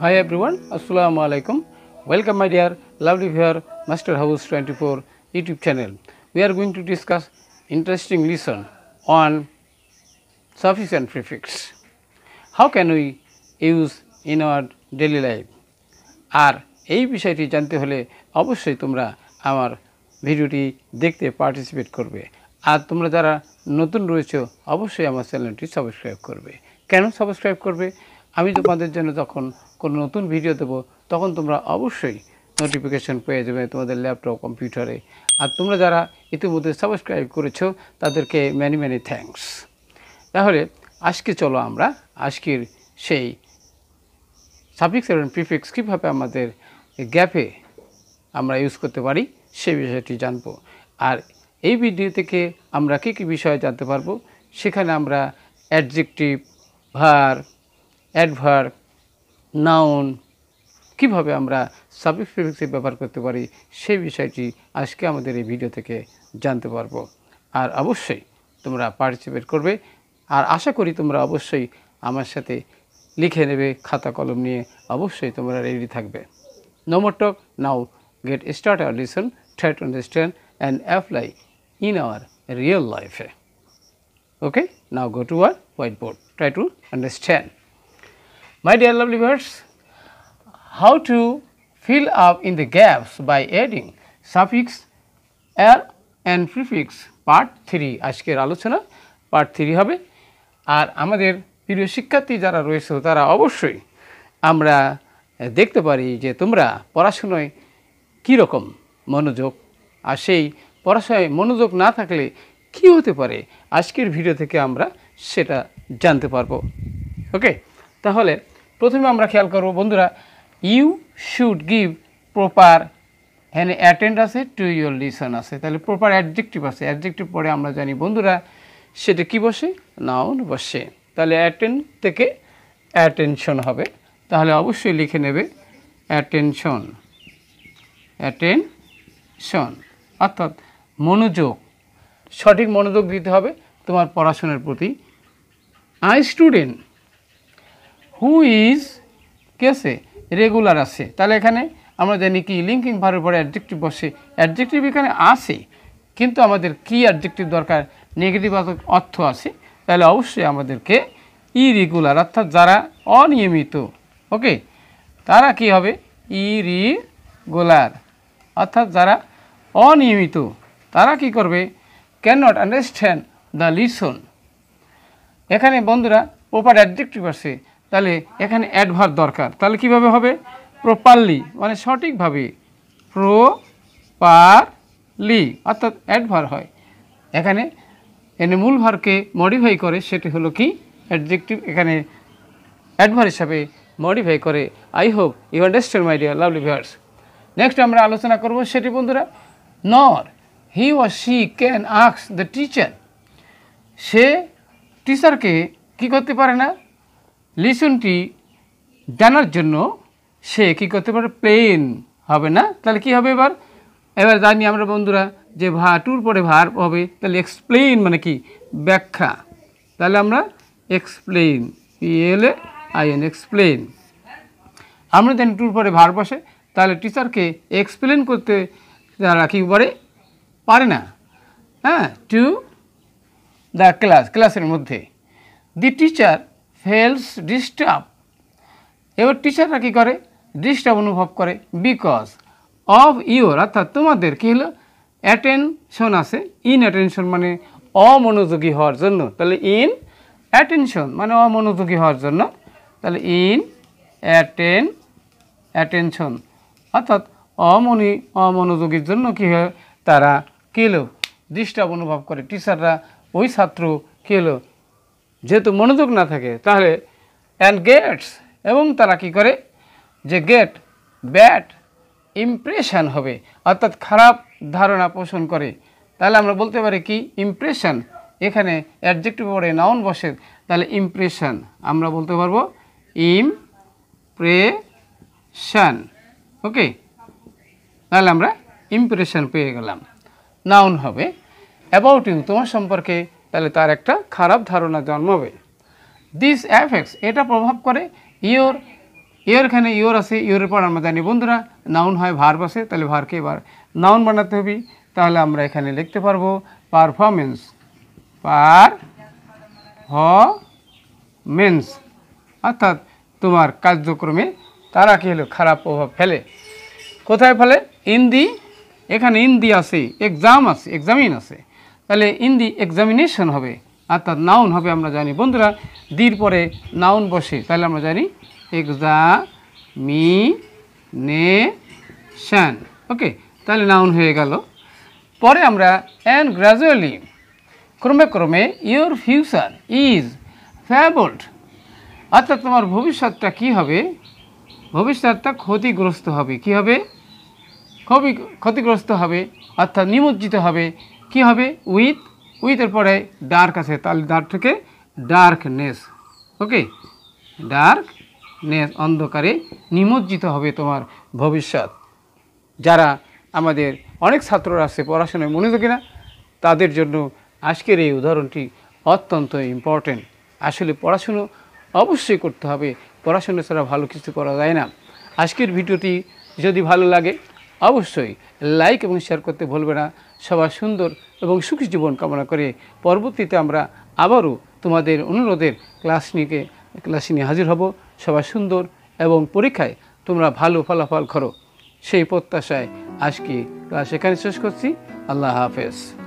Hi everyone, Assalamu alaikum. Welcome my dear lovely viewer Master House 24 YouTube channel. We are going to discuss interesting lesson on suffix and prefix. How can we use in our daily life? আর এই বিষয়টি জানতে হলে অবশ্যই তোমরা আমার ভিডিওটি দেখতে পার্টিসিপেট করবে আর তোমরা যারা নতুন রয়েছে অবশ্যই আমার চ্যানেলটি সাবস্ক্রাইব করবে কেন সাবস্ক্রাইব করবে আমি তোমাদের জন্য যখন কোনো নতুন ভিডিও দেবো, তখন তোমরা অবশ্যই নোটিফিকেশন পেয়ে যাবে তোমাদের ল্যাপটপ কম্পিউটারে আর তোমরা যারা ইতিমধ্যে সাবস্ক্রাইব করেছ, তাদেরকে ম্যানি ম্যানি থ্যাঙ্কস তাহলে আজকে চলো আমরা, আজকের সেই সাফিক্স এবং প্রিফিক্স কীভাবে আমাদের গ্যাপে আমরা ইউজ করতে পারি, সেই বিষয়টি জানব। আর এই ভিডিও থেকে আমরা কী কী বিষয় জানতে পারব, সেখানে আমরা অ্যাডজেক্টিভ ভার অ্যাডভার নাউন কীভাবে আমরা সাবজেক্ট প্রিফিক্সে ব্যবহার করতে পারি সেই বিষয়টি আজকে আমাদের এই ভিডিও থেকে জানতে পারব আর অবশ্যই তোমরা পার্টিসিপেট করবে আর আশা করি তোমরা অবশ্যই আমার সাথে লিখে নেবে খাতা কলম নিয়ে অবশ্যই তোমরা রেডি থাকবে No more talk. Now get start our lesson, try to understand and apply in our real life. Okay, now go to our whiteboard. Try to understand. My dear lovely viewers, how to fill up in the gaps by adding suffix er and prefix part 3 আজকের আলোচনা part three হবে। আর আমাদের প্রিয় শিক্ষার্থী যারা রয়েছে তারা অবশ্যই আমরা দেখতে পারি যে তোমরা পড়াশুনোয় কীরকম মনোযোগ। আর সেই পড়াশোনায় মনোযোগ না থাকলে কি হতে পারে? আজকের ভিডিও থেকে আমরা সেটা জানতে পারব। ওকে তাহলে প্রথমে আমরা খেয়াল করব, বন্ধুরা ইউ শুড গিভ প্রপার এখানে অ্যাটেন্ড আছে টু ইউর লিসন আছে। তাহলে প্রপার অ্যাডজেক্টিভ আছে। অ্যাডজেক্টিভ পরে আমরা জানি, বন্ধুরা, সেটা কি বসে? নাউন বসে। তাহলে অ্যাটেন্ড থেকে অ্যাটেনশন হবে। তাহলে অবশ্যই লিখে নেবে অ্যাটেনশন অ্যাটেনশন অর্থাৎ মনোযোগ। সঠিক মনোযোগ দিতে হবে তোমার পড়াশোনার প্রতি। আই স্টুডেন্ট হু ইজ কেসে রেগুলার আছে। তাহলে এখানে আমরা জানি কি লিঙ্কিং ভারের পরে অ্যাডজেক্টিভ বসে। অ্যাডজেক্টিভ এখানে আসে কিন্তু আমাদের কি অ্যাডজেক্টিভ দরকার? নেগেটিভ অর্থ আছে। তাহলে অবশ্যই আমাদেরকে ইরেগুলার অর্থাৎ যারা অনিয়মিত ওকে তারা কি হবে? ইরিগুলার অর্থাৎ যারা অনিয়মিত, তারা কি করবে? Can not understand the listen এখানে বন্ধুরা প্রপার অ্যাডজেক্টিভ আছে। তাহলে এখানে অ্যাডভার দরকার। তাহলে কীভাবে হবে? প্রপারলি মানে সঠিকভাবে। প্রো প্রপারলি অর্থাৎ অ্যাডভার হয়। এখানে এনে মূল ভারকে মডিফাই করে, সেটি হলো কি? অ্যাডজেক্টিভ এখানে অ্যাডভার হিসাবে মডিফাই করে I hope you understand my dear lovely viewers next আমরা আলোচনা করব সেটি, বন্ধুরা। Nor he was she can আক্স the teacher সে টিচারকে কি করতে পারে না? লিসনটি জানার জন্য সে কি করতে পারে? প্লেন হবে না? তাহলে কি হবে এবার? এবার জানি আমরা বন্ধুরা যে ভা টুর পরে ভার হবে, তাহলে এক্সপ্লেইন মানে কি? ব্যাখ্যা। তাহলে আমরা এক্সপ্লেইন পিএলএ আইএন এক্সপ্লেইন আমরা জানি টুর পরে ভার বসে, তাহলে টিচারকে এক্সপ্লেন করতে তারা কী করে? পারে না। হ্যাঁ টু দ্য ক্লাস ক্লাসের মধ্যে। দি টিচার ফেলস ডিস্টার্ব এবার টিচাররা কী করে? ডিস্টার্ব অনুভব করে বিকজ অফ ইউর অর্থাৎ তোমাদের কী হলো? অ্যাটেনশন আছে। ইন অ্যাটেনশন মানে অমনোযোগী হওয়ার জন্য। তাহলে ইন অ্যাটেনশন মানে অমনোযোগী হওয়ার জন্য। তাহলে ইন অ্যাটেন অ্যাটেনশন অর্থাৎ অমনি, অমনোযোগীর জন্য কী হয়? তারা কী হলো? ডিস্টার্ব অনুভব করে। টিচাররা ওই ছাত্র কী হলো? যেহেতু মনোযোগ না থাকে, তাহলে অ্যান্ড গেটস এবং তারা কি করে? যে গেট ব্যাড ইমপ্রেশন হবে, অর্থাৎ খারাপ ধারণা পোষণ করে। তাহলে আমরা বলতে পারি কি? ইমপ্রেশন এখানে অ্যাডজেক্টিভ পরে নাউন বসে, তাহলে ইমপ্রেশন আমরা বলতে পারব ইমপ্রেশন ওকে তাহলে আমরা ইমপ্রেশন পেয়ে গেলাম। নাউন হবে। অ্যাবাউট ইউ তোমার সম্পর্কে তাহলে তার একটা খারাপ ধারণা জন্মাবে। দিস অ্যাফেক্টস এটা প্রভাব করে ইওর ইয়োর এখানে ইয়োর আছে, ইয়োরের পর আমরা জানি বন্ধুরা নাউন হয় ভার্ব আছে, তাহলে ভারকে এবার নাউন বানাতে হবে। তাহলে আমরা এখানে লিখতে পারব পারফরমেন্স পার হ মেন্স অর্থাৎ তোমার কার্যক্রমে তারা কি হলো, খারাপ প্রভাব ফেলে। কোথায় ফেলে? ইন্দি এখানে ইন্দি আছে এক্সাম আছে এক্সামিন আছে। তাহলে ইন্দি এক্সামিনেশন হবে অর্থাৎ নাউন হবে আমরা জানি, বন্ধুরা, দির পরে নাউন বসে, তাহলে আমরা জানি এক্সামি নে শান ওকে তাহলে নাউন হয়ে গেল। পরে আমরা অ্যান্ড গ্র্যাজুয়ালি ক্রমে ক্রমে ইওর ফিউচার ইজ ফেবল্ড অর্থাৎ তোমার ভবিষ্যৎটা কি হবে? ভবিষ্যৎটা ক্ষতিগ্রস্ত হবে, কি হবে? ক্ষতি ক্ষতিগ্রস্ত হবে, অর্থাৎ নিমজ্জিত হবে কি হবে? উইথ উইথের পরে ডার্ক আছে, তাহলে ডার্ক থেকে ডার্কনেস ওকে ডার্কনেস অন্ধকারে নিমজ্জিত হবে তোমার ভবিষ্যৎ। যারা আমাদের অনেক ছাত্ররা আছে, পড়াশোনায় মনোযোগী না তাদের জন্য আজকের এই উদাহরণটি অত্যন্ত ইম্পর্টেন্ট আসলে পড়াশুনো অবশ্যই করতে হবে, পড়াশুনো ছাড়া ভালো কিছু করা যায় না। আজকের ভিডিওটি যদি ভালো লাগে, অবশ্যই লাইক এবং শেয়ার করতে ভুলবে না। সবার সুন্দর এবং সুখী জীবন কামনা করে পরবর্তীতে আমরা আবারও তোমাদের অনুরোধের ক্লাস নিয়ে ক্লাস নিয়ে হাজির হব। সবার সুন্দর এবং পরীক্ষায় তোমরা ভালো ফলাফল করো। সেই প্রত্যাশায় আজকে ক্লাস এখানে শেষ করছি। আল্লাহ হাফেজ।